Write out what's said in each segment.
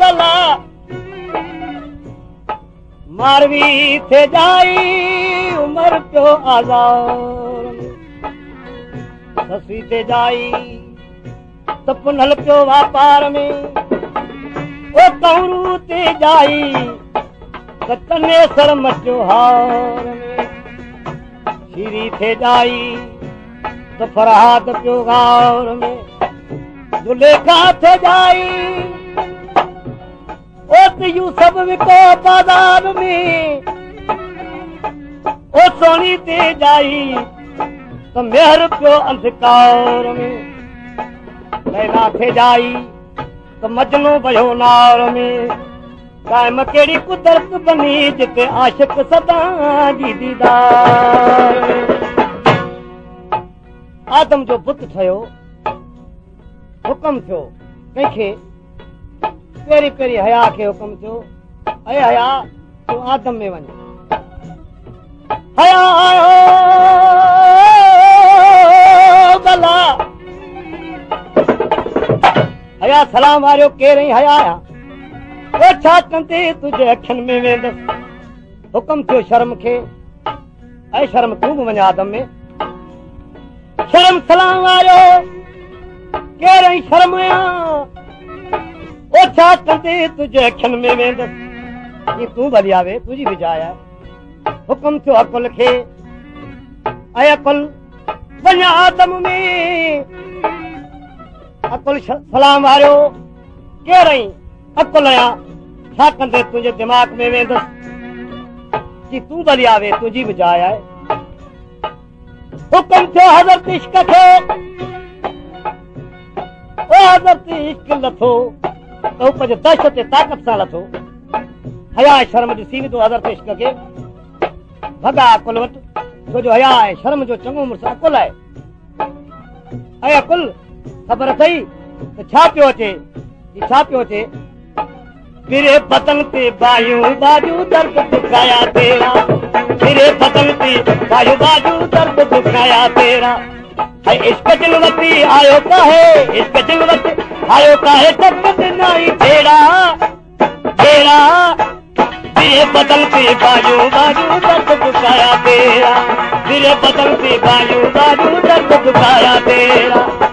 भला मारवी ते जाई मर पियो आज़ारसवी ते जाई त पुनल पियो वापार में कलर ते जाई फरात ते मेहर पियो अंधकारे त मजनो पयो न कहिड़ी जी दीदार आदम जो बुत ठहियो हुकुम थियो कंहिंखे पहिरीं पहिरीं हया खे हुकुम थियो हया तूं आदम में वञ हया सलाम वारो केरु हया हुकुम थियो शर्म खे ऐं शर्म तूं बि वञा आदम में हुकुम थियो अकुल खे अकुल सलाम वारो कहिड़ई अकुल छा कंदे तुंहिंजे दिमाग़ में वेंदसि दरिया वे तुंहिंजी बि दश ते ताक़त सां लथो हया शर्म ॾिसी वेंदो हज़र तकुल वटि जो हया ऐं शर्म जो चङो मुड़सां कुल आहे कुल ख़बर अथई त छा पियो अचे छा पियो अचे तेरे पतन ते बायूं बाजू दर्द तेरा तेरे बाजू दर्द पुकाया ते आयो का आयो का तेरा तेरे पतन ते बायूं बाजू दर्द तेरा तेरे पतन ते बायूं बाजू दर्द दुखाया तेरा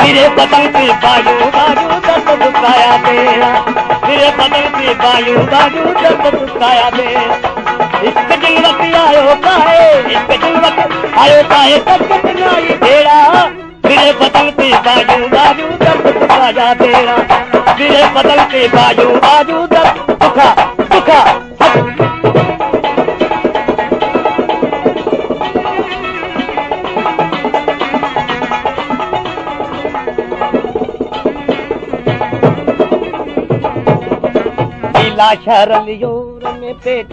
त पतंग बाजू बाजू दे बजू दिन वक्त आयो दिन वक्त आयो ताईं भेड़ा त पतंग बाजू दुखाया दफ़ा भेण ततंग ते बाजू बाजू दुखा ज़र थी ॻाल्हि रखे कहिड़ी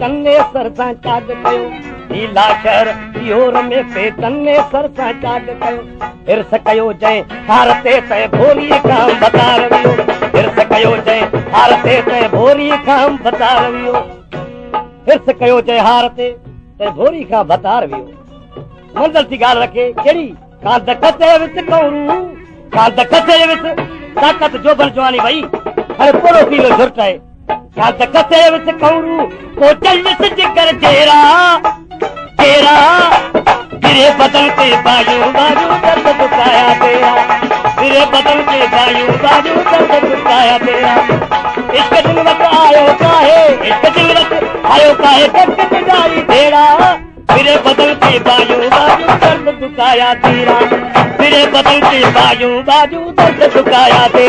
ताक़त जो बदल ते बाजू बाजू दर्द ॾुकाया बदिल ते बाजू बाजू दर्द झुकाया ते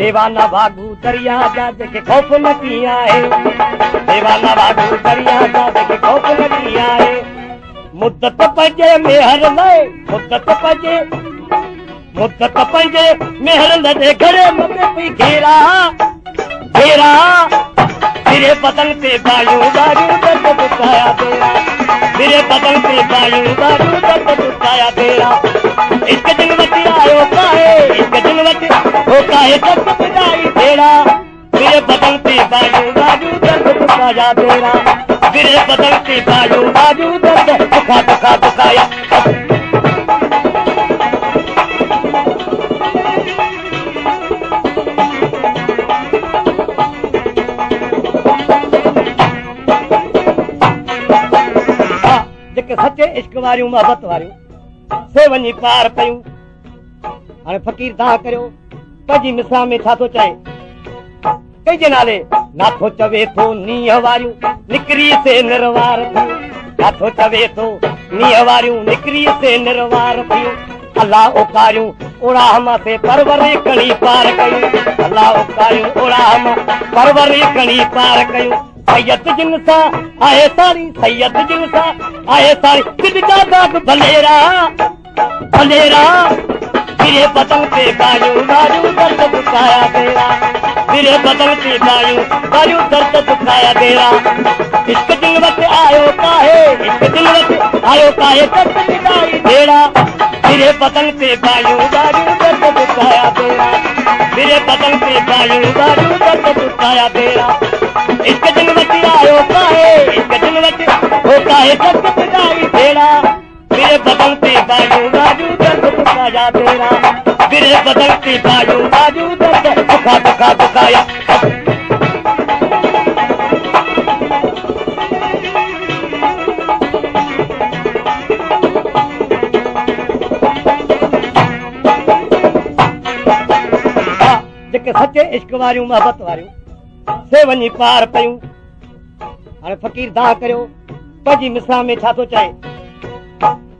देवाना वागू तरिया जा देखे खौफ न किया है देवाना वागू तरिया जा देखे खौफ न किया है मुद्दत मेहर लए मुद्दत पजे मुद्दत पजे मेहर न घरे मते पी घेरा घेरा तेरे बदन पे बालू दारू दर्द दुखाया तेरा तेरे बदन पे बालू दारू दर्द दुखाया तेरा जेके सचे इश्क वारियूं मोहबत वारियूं से वञी पार पियूं हाणे फकीर तव्हां कयो पंहिंजी मिसाल में छा थो चए कंहिंजे नाले नाथो चवे थो पतंग ते गायू गायू दर्द दुखाया ते दायूं दारियूं वक्त आयो काहे आयोर पतंग वक्त आयो काहे दर्द दुखाया बेड़ा गायू गायू दर्द दुखाया दारियूं दर्दाया बेड़ा वक्त आयो दर्द जेके सचे इश्क वारियूं मोहबत वारियूं से वञी पार पयूं हाणे फकीर दाह करियो पंहिंजी मिसल में छा थो चाहे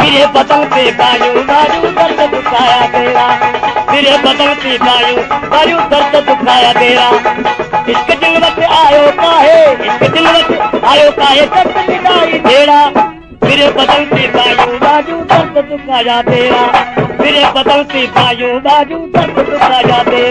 द दुखाया ते आयो इश्किन आयो ताहे मेरे पतंग ते बाजू दाजू दर्द तुखाया तेरे पतंगू दाजू दर्द तुखाजा ते